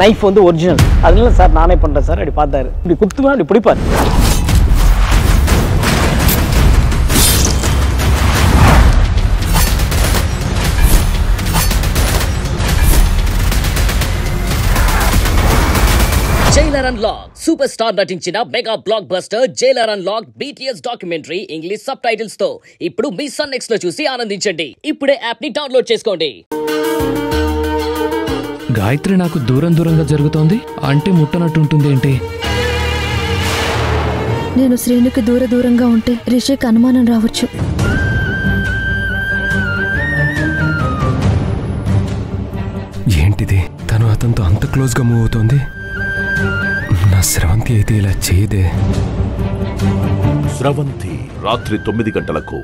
Knife வந்து original அதனால sir நானே பண்றேன் சார் அப்படி பார்த்தாரு இப்படி குத்துவேன் அப்படி பிடிப்பார் జైలర్ అన్లాక్ సూపర్ స్టార్ నటించిన mega blockbuster Jailer unlock BTS documentary English subtitles తో ఇప్పుడు మీ సన్ నెక్స్ట్ లో చూసి ఆనందించండి ఇప్పుడే యాప్ ని డౌన్లోడ్ చేసుకోండి గాయత్రి నాకు దూరం దూరంగా జరుగుతోంది. అంటే ముట్టనట్టుంటుంది ఏంటి? నేను శ్రేణుకి దూర దూరంగా ఉంటే రిషికి అనుమానం రావచ్చు. ఏంటిది? తను అతనితో అంత క్లోజ్గా మూవ్ అవుతోంది? నా స్రవంతి అయితే ఇలా చేయదే. స్రవంతి రాత్రి తొమ్మిది గంటలకు